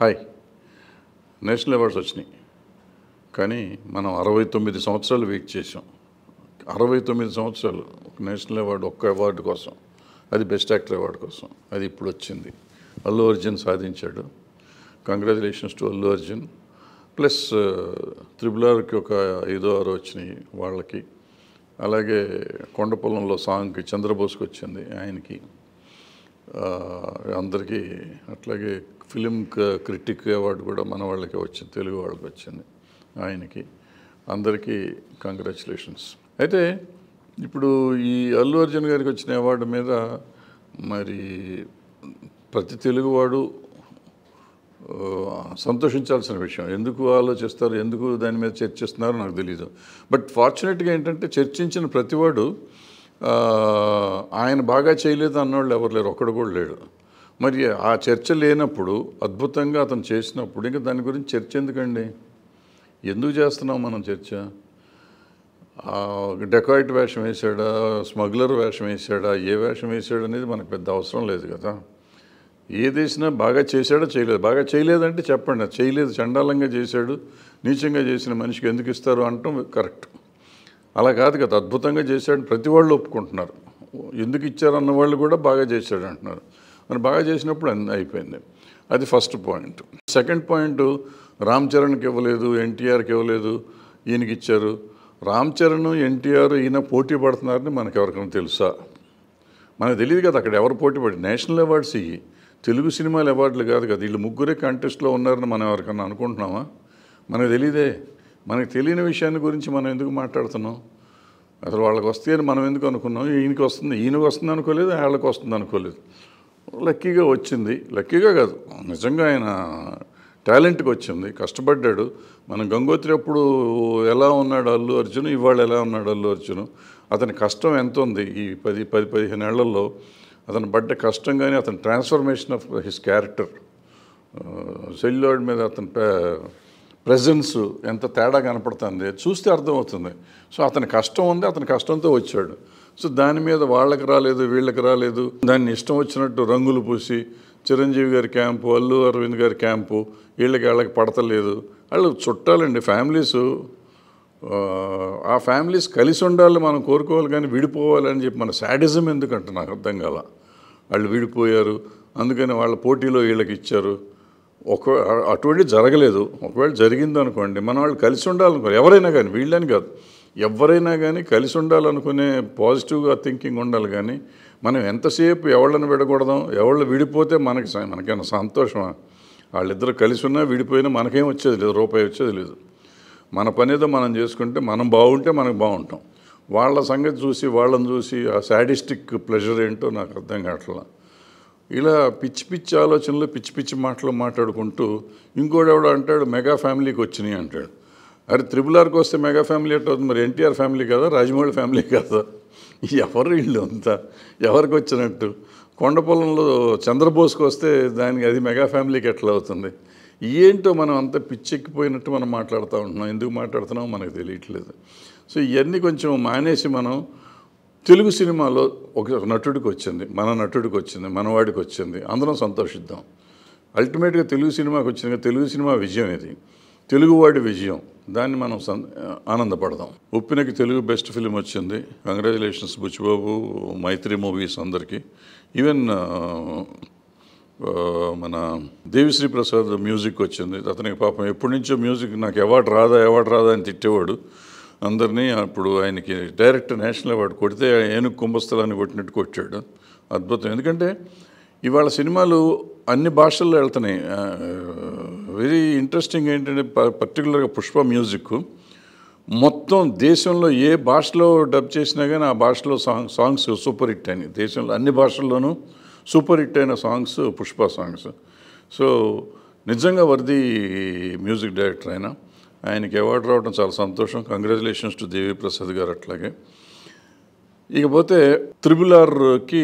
Hi. National awards వచ్చినాయి. కానీ మనం అరవై తొమ్మిది సంవత్సరాలు వెయిట్ చేసాం అరవై తొమ్మిది సంవత్సరాలు ఒక నేషనల్ అవార్డు ఒక్క అవార్డు కోసం. అది బెస్ట్ యాక్టర్ అవార్డు కోసం. అది ఇప్పుడు వచ్చింది. అల్లు అర్జున్ సాధించాడు. Congratulations to Allu Arjun. Plus triple ఆర్కి ఒక ఐదో ఆరో వచ్చినాయి వాళ్ళకి. అలాగే కొండపొలంలో సాంగ్కి చంద్రబోస్కి వచ్చింది ఆయనకి. అందరికీ అట్లాగే ఫిలిం క్రిటిక్ అవార్డు కూడా మన వాళ్ళకి వచ్చింది తెలుగు వాళ్ళకి వచ్చింది ఆయనకి. అందరికీ కంగ్రాచులేషన్స్. అయితే ఇప్పుడు ఈ అల్లు అర్జున్ గారికి వచ్చిన అవార్డు మీద మరి ప్రతి తెలుగువాడు సంతోషించాల్సిన విషయం. ఎందుకు ఆలోచిస్తారు ఎందుకు దాని మీద చర్చిస్తున్నారో నాకు తెలియదు బట్ ఫార్చునేట్గా ఏంటంటే చర్చించిన ప్రతివాడు ఆయన బాగా చేయలేదు అన్నవాళ్ళు ఎవరు లేరు ఒక్కడు కూడా లేడు. మరి ఆ చర్చ లేనప్పుడు అద్భుతంగా అతను చేసినప్పుడు ఇంకా దాని గురించి చర్చ ఎందుకండి? ఎందుకు చేస్తున్నాం మనం చర్చ? డెకాయిట్ వేషం వేసాడా స్మగ్లర్ వేషం వేసాడా ఏ వేషం వేసాడు అనేది మనకు పెద్ద అవసరం లేదు కదా. ఏది వేసినా బాగా చేశాడో చేయలేదు. బాగా చేయలేదంటే చెప్పండి. చేయలేదు. చండాలంగా చేశాడు నీచంగా చేసిన మనిషికి ఎందుకు ఇస్తారు? అంటాం కరెక్ట్. అలా కాదు కదా అద్భుతంగా చేశాడు ప్రతి వాళ్ళు ఒప్పుకుంటున్నారు. ఎందుకు ఇచ్చారన్న వాళ్ళు కూడా బాగా చేశాడు అంటున్నారు. మరి బాగా చేసినప్పుడు అయిపోయింది. అది first point. Second point Ram చరణ్కి ఇవ్వలేదు ఎన్టీఆర్కి ఇవ్వలేదు ఈయనకి ఇచ్చారు. రామ్ చరణ్ ఎన్టీఆర్ ఈయన పోటీ పడుతున్నారని మనకు ఎవరికైనా తెలుసా? మనకు తెలియదు కదా అక్కడ ఎవరు పోటీ పడి నేషనల్ అవార్డ్స్ ఇవి తెలుగు సినిమాలు అవార్డులు కాదు కదా వీళ్ళు ముగ్గురే కంటెస్ట్లో ఉన్నారని మనం ఎవరికన్నా అనుకుంటున్నామా? మనకు తెలియదే మనకు తెలియని విషయాన్ని గురించి మనం ఎందుకు మాట్లాడుతున్నాం? అసలు వాళ్ళకి వస్తే అని మనం ఎందుకు అనుకున్నాం? ఈయనకి వస్తుంది ఈయనకి వస్తుంది అనుకోలేదు వాళ్ళకి వస్తుంది అనుకోలేదు. లక్కీగా వచ్చింది. లక్కీగా కాదు నిజంగా ఆయన టాలెంట్కి వచ్చింది. కష్టపడ్డాడు. మనం గంగోత్రి అప్పుడు ఎలా ఉన్నాడు అల్లు అర్జున్? ఇవాళ ఎలా ఉన్నాడు అల్లు అర్జున్? అతని కష్టం ఎంత ఉంది? ఈ పది పది పదిహేను ఏళ్ళలో అతను పడ్డ కష్టం కానీ అతని transformation of his character celluloid మీద అతని ప్రజెన్స్ ఎంత తేడా కనపడుతుంది చూస్తే అర్థమవుతుంది. సో అతని కష్టం ఉంది అతని కష్టంతో వచ్చాడు. సో దాని మీద వాళ్ళకి రాలేదు వీళ్ళకి రాలేదు. దాన్ని ఇష్టం వచ్చినట్టు రంగులు పూసి చిరంజీవి గారి క్యాంపు అల్లు అరవింద్ గారి క్యాంపు వీళ్ళకి వాళ్ళకి పడతలేదు. వాళ్ళు చుట్టాలండి ఫ్యామిలీస్. ఆ, ఫ్యామిలీస్ కలిసి ఉండాలి మనం కోరుకోవాలి కానీ విడిపోవాలని చెప్పి మన శాడిజం ఎందుకంటే నాకు అర్థం కాల. వాళ్ళు విడిపోయారు అందుకని వాళ్ళ పోటీలో వీళ్ళకి ఇచ్చారు. ఒక అటువంటి జరగలేదు. ఒకవేళ జరిగింది అనుకోండి మన వాళ్ళు కలిసి ఉండాలనుకో ఎవరైనా కానీ వీళ్ళని కాదు. ఎవరైనా కానీ కలిసి ఉండాలనుకునే పాజిటివ్గా థింకింగ్ ఉండాలి కానీ మనం ఎంతసేపు ఎవళ్ళని విడకూడదాం ఎవళ్ళు విడిపోతే మనకి మనకైనా సంతోషమా? వాళ్ళిద్దరు కలిసి ఉన్నా విడిపోయినా మనకేం వచ్చేది లేదు రూపాయి వచ్చేది లేదు. మన పనేదో మనం చేసుకుంటే మనం బాగుంటే మనకు బాగుంటాం. వాళ్ళ సంగతి చూసి వాళ్ళని చూసి ఆ సాడిస్టిక్ ప్లెజర్ ఏంటో నాకు అర్థం కావట్లా. ఇలా పిచ్చి పిచ్చి ఆలోచనలు పిచ్చి పిచ్చి మాటలు మాట్లాడుకుంటూ ఇంకోడెవడో అంటాడు మెగా ఫ్యామిలీకి వచ్చినాయి అంటాడు. అరే త్రిబుల్ ఆర్కి వస్తే మెగా ఫ్యామిలీ ఎట్లా అవుతుంది? మరి ఎన్టీఆర్ ఫ్యామిలీ కదా రాజమౌళి ఫ్యామిలీ కదా? ఎవరు వీళ్ళు అంతా? ఎవరికి వచ్చినట్టు? కొండపొలంలో చంద్రబోస్కి వస్తే దానికి అది మెగా ఫ్యామిలీకి ఎట్లా అవుతుంది? ఏంటో మనం అంత పిచ్చెక్కిపోయినట్టు మనం మాట్లాడుతూ ఉంటున్నాం. ఎందుకు మాట్లాడుతున్నామో మనకు తెలియట్లేదు. సో ఇవన్నీ కొంచెం మానేసి మనం తెలుగు సినిమాలో ఒక నటుడికి వచ్చింది మన నటుడికి వచ్చింది మనవాడికి వచ్చింది అందరం సంతోషిద్దాం. అల్టిమేట్గా తెలుగు సినిమాకి వచ్చింది తెలుగు సినిమా విజయం ఇది. తెలుగువాడి విజయం దాన్ని మనం ఆనందపడదాం. ఉప్పినకి తెలుగు బెస్ట్ ఫిలిం వచ్చింది కంగ్రాచులేషన్స్ బుచ్చిబాబు మైత్రి మూవీస్ అందరికీ. ఈవెన్ మన దేవిశ్రీ ప్రసాద్ మ్యూజిక్ వచ్చింది. అతనికి పాపం ఎప్పటి నుంచో మ్యూజిక్ నాకు అవార్డు రాదా అవార్డు రాదా అని తిట్టేవాడు. అందరినీ అప్పుడు ఆయనకి డైరెక్ట్ నేషనల్ అవార్డు కొడితే ఏనుగు కుంభస్థలాన్ని కొట్టినట్టు కొట్టాడు అద్భుతం. ఎందుకంటే ఇవాళ సినిమాలు అన్ని భాషల్లో వెళ్తున్నాయి. వెరీ ఇంట్రెస్టింగ్ ఏంటంటే ప- పర్టికులర్గా పుష్ప మ్యూజిక్. మొత్తం దేశంలో ఏ భాషలో డబ్ చేసినా కానీ ఆ భాషలో సాంగ్ సాంగ్స్ సూపర్ హిట్ అయినాయి. దేశంలో అన్ని భాషల్లోనూ సూపర్ హిట్ అయిన సాంగ్స్ పుష్ప సాంగ్స్. సో నిజంగా వర్ది మ్యూజిక్ డైరెక్టర్ ఆయన ఆయనకి అవార్డు రావడం చాలా సంతోషం. కంగ్రాచులేషన్స్ టు దేవిప్రసాద్ గారు అట్లాగే. ఇకపోతే త్రిబుల్ ఆర్కి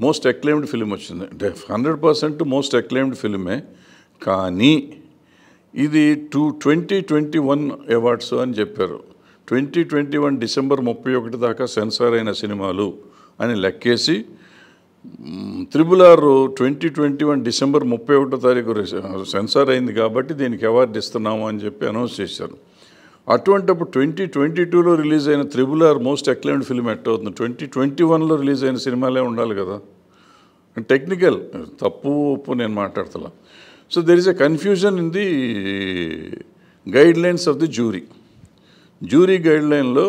మోస్ట్ అక్లైమ్డ్ ఫిలిం వచ్చింది. హండ్రెడ్ పర్సెంట్ మోస్ట్ అక్లైమ్డ్ ఫిలిమే కానీ ఇది two twenty twenty one awards అని చెప్పారు. ట్వంటీ ట్వంటీ వన్ డిసెంబర్ ముప్పై ఒకటి దాకా సెన్సార్ అయిన సినిమాలు అని లెక్కేసి triple R twenty twenty one December ముప్పై ఒకటో తారీఖు సెన్సార్ అయింది కాబట్టి దీనికి అవార్డు ఇస్తున్నాము అని చెప్పి అనౌన్స్ చేశారు. అటువంటిప్పుడు ట్వంటీ ట్వంటీ టూలో రిలీజ్ అయిన triple R most acclaimed film at అవుతుంది? ట్వంటీ ట్వంటీ వన్లో రిలీజ్ అయిన సినిమాలే ఉండాలి కదా. టెక్నికల్ తప్పు ఒప్పు నేను మాట్లాడతలా. So there is a confusion in the guide lines of the jury jury guide లైన్లో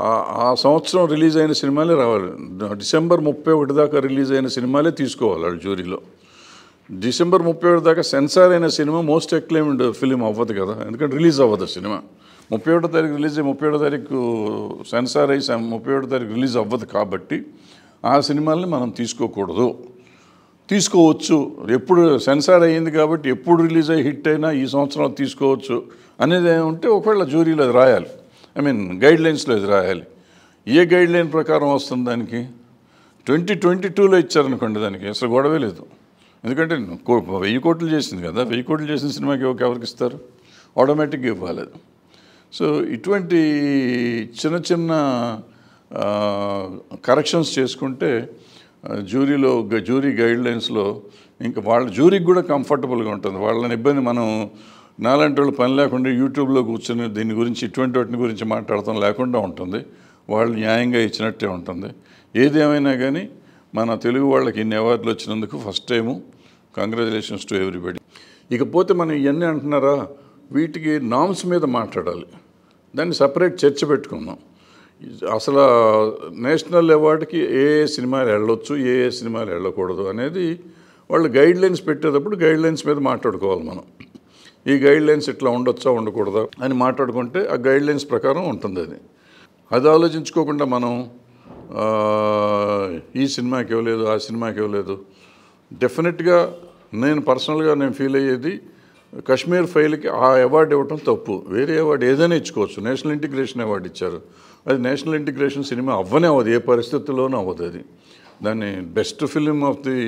ఆ- సంవత్సరం రిలీజ్ అయిన సినిమాలే రావాలి. డిసెంబర్ ముప్పై ఒకటి దాకా రిలీజ్ అయిన సినిమాలే తీసుకోవాలి వాళ్ళు జ్యూరీలో. డిసెంబర్ ముప్పై ఒకటి దాకా సెన్సార్ అయిన సినిమా మోస్ట్ ఎక్లైమ్డ్ ఫిలిం అవ్వదు కదా ఎందుకంటే రిలీజ్ అవ్వదు సినిమా. ముప్పై ఒకటో తారీఖు రిలీజ్ అయ్యి ముప్పై ఒకటో తారీఖు సెన్సార్ అయ్యి ముప్పై ఒకటో తారీఖు రిలీజ్ అవ్వదు కాబట్టి ఆ సినిమాల్ని మనం తీసుకోకూడదు. తీసుకోవచ్చు. ఎప్పుడు సెన్సార్ అయ్యింది కాబట్టి ఎప్పుడు రిలీజ్ అయ్యి హిట్ అయినా ఈ సంవత్సరం తీసుకోవచ్చు. అనేది ఉంటే ఒకవేళ జ్యూరీలో అది రాయాలి. ఐ మీన్ గైడ్ లైన్స్లో రాయాలి ఏ గైడ్ లైన్ ప్రకారం వస్తుంది దానికి? ట్వంటీ ట్వంటీ టూలో ఇచ్చారనుకోండి దానికి అసలు గొడవే లేదు. ఎందుకంటే వెయ్యి కోట్లు చేసింది కదా వెయ్యి కోట్లు చేసిన సినిమాకి ఎవరికి ఎవరికి ఇస్తారు? ఆటోమేటిక్గా ఇవ్వాలి. సో ఇటువంటి చిన్న చిన్న కరెక్షన్స్ చేసుకుంటే జ్యూరీలో జ్యూరీ గైడ్లైన్స్లో ఇంకా వాళ్ళ జ్యూరీకి కూడా కంఫర్టబుల్గా ఉంటుంది. వాళ్ళని ఇబ్బంది మనం నాలాంటి వాళ్ళు పని లేకుండా యూట్యూబ్లో కూర్చొని దీని గురించి ఇటువంటి వాటిని గురించి మాట్లాడటం లేకుండా ఉంటుంది. వాళ్ళు న్యాయంగా ఇచ్చినట్టే ఉంటుంది. ఏదేమైనా కానీ మన తెలుగు వాళ్ళకి ఇన్ని అవార్డులు వచ్చినందుకు first time congratulations to everybody. ఇకపోతే మనం ఇవన్నీ అంటున్నారా? వీటికి నామ్స్ మీద మాట్లాడాలి. దాన్ని సపరేట్ చర్చ పెట్టుకుందాం. అసలు నేషనల్ అవార్డుకి ఏ ఏ సినిమాలు వెళ్ళొచ్చు ఏ ఏ సినిమాలు వెళ్ళకూడదు అనేది వాళ్ళు గైడ్ లైన్స్ పెట్టేటప్పుడు గైడ్ లైన్స్ మీద మాట్లాడుకోవాలి మనం. ఈ గైడ్ లైన్స్ ఇట్లా ఉండొచ్చా ఉండకూడదా అని మాట్లాడుకుంటే ఆ గైడ్ లైన్స్ ప్రకారం ఉంటుంది అది. అది ఆలోచించుకోకుండా మనం ఈ సినిమాకి ఇవ్వలేదు ఆ సినిమాకి ఇవ్వలేదు. డెఫినెట్గా నేను పర్సనల్గా నేను ఫీల్ అయ్యేది కశ్మీర్ ఫైల్కి ఆ అవార్డు ఇవ్వటం తప్పు. వేరే అవార్డు ఏదైనా ఇచ్చుకోవచ్చు. నేషనల్ ఇంటిగ్రేషన్ అవార్డు ఇచ్చారు. అది నేషనల్ ఇంటిగ్రేషన్ సినిమా అవ్వనే అవ్వదు. ఏ పరిస్థితుల్లోనూ అవ్వదు అది. దాన్ని best film of the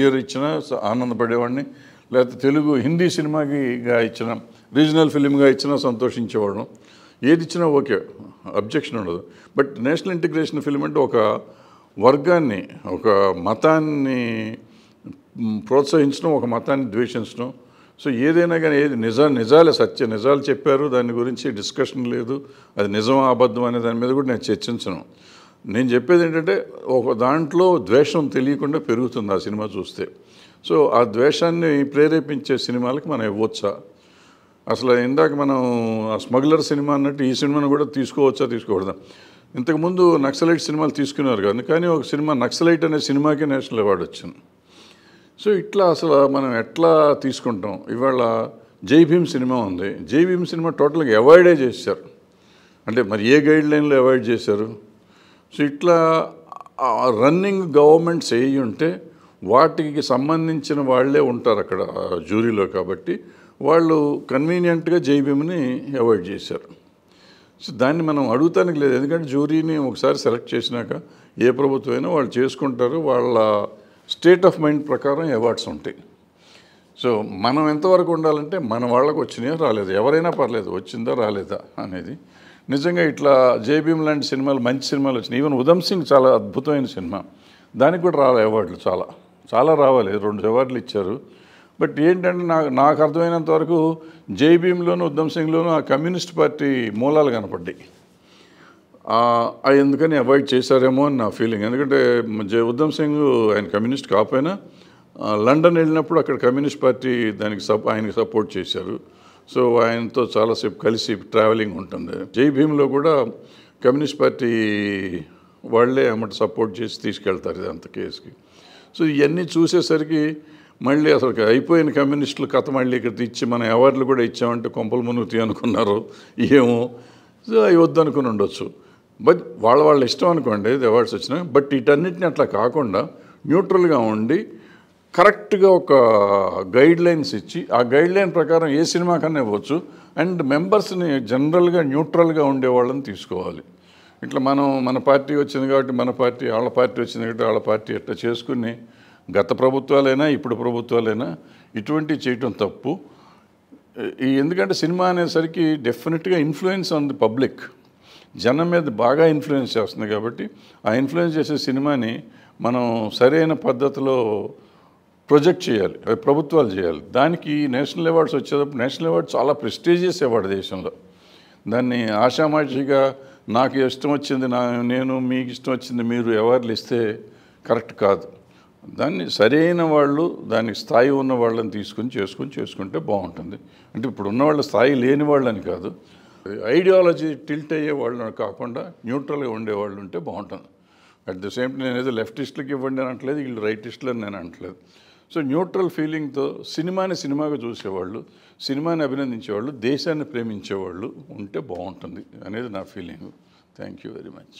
year ఇచ్చినా ఆనందపడేవాడిని. లేకపోతే తెలుగు హిందీ సినిమాకిగా ఇచ్చిన రీజనల్ ఫిలింగా ఇచ్చినా సంతోషించేవాళ్ళం. ఏది ఇచ్చినా ఓకే అబ్జెక్షన్ ఉండదు. బట్ నేషనల్ ఇంటిగ్రేషన్ ఫిలిం అంటే ఒక వర్గాన్ని ఒక మతాన్ని ప్రోత్సహించడం ఒక మతాన్ని ద్వేషించడం. సో ఏదైనా కానీ ఏది నిజా నిజాలే సత్య నిజాలు చెప్పారు దాని గురించి డిస్కషన్ లేదు. అది నిజం అబద్ధం అనే దాని మీద కూడా నేను చర్చించను. నేను చెప్పేది ఏంటంటే ఒక దాంట్లో ద్వేషం తెలియకుండా పెరుగుతుంది ఆ సినిమా చూస్తే. సో ఆ ద్వేషాన్ని ప్రేరేపించే సినిమాలకి మనం ఇవ్వచ్చా? అసలు ఇందాక మనం ఆ స్మగ్లర్ సినిమా అన్నట్టు ఈ సినిమాను కూడా తీసుకోవచ్చా తీసుకోకూడదా? ఇంతకుముందు నక్సలైట్ సినిమాలు తీసుకున్నారు కదా కానీ ఒక సినిమా నక్సలైట్ అనే సినిమాకి నేషనల్ అవార్డు వచ్చింది. సో ఇట్లా అసలు మనం ఎట్లా తీసుకుంటాం? ఇవాళ జై భీమ్ సినిమా ఉంది. జై భీమ్ సినిమా టోటల్గా అవాయిడే చేశారు. అంటే మరి ఏ గైడ్ లైన్లో అవాయిడ్ చేశారు? సో ఇట్లా రన్నింగ్ గవర్నమెంట్స్ ఏ ఉంటే వాటికి సంబంధించిన వాళ్ళే ఉంటారు అక్కడ జ్యూరీలో కాబట్టి వాళ్ళు కన్వీనియంట్గా జైబీఎంని అవాయిడ్ చేశారు. సో దాన్ని మనం అడుగుతానికి లేదు. ఎందుకంటే జ్యూరీని ఒకసారి సెలెక్ట్ చేసినాక ఏ ప్రభుత్వం అయినా వాళ్ళు చేసుకుంటారు. వాళ్ళ స్టేట్ ఆఫ్ మైండ్ ప్రకారం అవార్డ్స్ ఉంటాయి. సో మనం ఎంతవరకు ఉండాలంటే మన వాళ్ళకు వచ్చినాయో రాలేదు. ఎవరైనా పర్లేదు వచ్చిందా రాలేదా అనేది. నిజంగా ఇట్లా జేబీఎం లాంటి సినిమాలు మంచి సినిమాలు వచ్చినాయి. ఈవెన్ ఉదమ్ సింగ్ చాలా అద్భుతమైన సినిమా. దానికి కూడా రాలే అవార్డులు చాలా. చాలా రావాలి రెండు అవార్డులు ఇచ్చారు. బట్ ఏంటంటే నాకు నాకు అర్థమైనంత వరకు జేబీఎంలోను ఉద్దమ్ సింగ్లోను ఆ కమ్యూనిస్ట్ పార్టీ మూలాలు కనపడ్డాయి. అవి ఎందుకని అవాయిడ్ చేశారేమో అని నా ఫీలింగ్. ఎందుకంటే జై ఉద్దమ్ సింగ్ ఆయన కమ్యూనిస్ట్ కాకపోయినా లండన్ వెళ్ళినప్పుడు అక్కడ కమ్యూనిస్ట్ పార్టీ దానికి సప్ ఆయనకి సపోర్ట్ చేశారు. సో ఆయనతో చాలాసేపు కలిసి ట్రావెలింగ్ ఉంటుంది. జై భీమ్లో కూడా కమ్యూనిస్ట్ పార్టీ వాళ్ళే అమ్మట సపోర్ట్ చేసి తీసుకెళ్తారు ఇదంత కేసుకి. సో ఇవన్నీ చూసేసరికి మళ్ళీ అసలు అయిపోయిన కమ్యూనిస్టులు కథ మళ్ళీ ఇక్కడ ఇచ్చి మన అవార్డులు కూడా ఇచ్చామంటే కొంపలు మునుగుతాయి అనుకున్నారు. ఏమో. సో అవి వద్దనుకుని ఉండొచ్చు. బట్ వాళ్ళ వాళ్ళ ఇష్టం అనుకోండి అవార్డ్స్ వచ్చినా. బట్ వీటన్నిటిని అట్లా కాకుండా న్యూట్రల్గా ఉండి కరెక్ట్గా ఒక గైడ్ లైన్స్ ఇచ్చి ఆ గైడ్ లైన్ ప్రకారం ఏ సినిమాకన్నా ఇవ్వచ్చు. అండ్ మెంబర్స్ని జనరల్గా న్యూట్రల్గా ఉండే వాళ్ళని తీసుకోవాలి. ఇట్లా మనం మన పార్టీ వచ్చింది కాబట్టి మన పార్టీ వాళ్ళ పార్టీ వచ్చింది కాబట్టి వాళ్ళ పార్టీ ఇట్లా చేసుకుని గత ప్రభుత్వాలైనా ఇప్పుడు ప్రభుత్వాలైనా ఇటువంటి చేయటం తప్పు. ఈ ఎందుకంటే సినిమా అనేసరికి డెఫినెట్గా ఇన్ఫ్లుయెన్స్ ఆన్ ది పబ్లిక్. జనం మీద బాగా ఇన్ఫ్లుయెన్స్ చేస్తుంది కాబట్టి ఆ ఇన్ఫ్లుయెన్స్ చేసే సినిమాని మనం సరైన పద్ధతిలో ప్రొజెక్ట్ చేయాలి అది ప్రభుత్వాలు చేయాలి. దానికి నేషనల్ అవార్డ్స్ వచ్చేటప్పుడు నేషనల్ అవార్డ్ చాలా ప్రెస్టీజియస్ అవార్డు దేశంలో. దాన్ని ఆషామాషిగా నాకు ఇష్టం వచ్చింది నా నేను మీకు ఇష్టం వచ్చింది మీరు ఎవరు ఇస్తే కరెక్ట్ కాదు. దాన్ని సరైన వాళ్ళు దానికి స్థాయి ఉన్న వాళ్ళని తీసుకొని చేసుకొని చేసుకుంటే బాగుంటుంది. అంటే ఇప్పుడు ఉన్న వాళ్ళ స్థాయి లేని వాళ్ళని కాదు. ఐడియాలజీ టిల్ట్ అయ్యే వాళ్ళని కాకుండా న్యూట్రల్గా ఉండే వాళ్ళు ఉంటే బాగుంటుంది. అట్ ద సేమ్ నేను ఏదో లెఫ్టిస్టులకి ఇవ్వండి అని వీళ్ళు రైటిస్టులు అని నేను అనట్లేదు. సో న్యూట్రల్ ఫీలింగ్తో సినిమాని సినిమాగా చూసేవాళ్ళు సినిమాని అభినందించేవాళ్ళు దేశాన్ని ప్రేమించేవాళ్ళు ఉంటే బాగుంటుంది అనేది నా feeling. Thank you very much.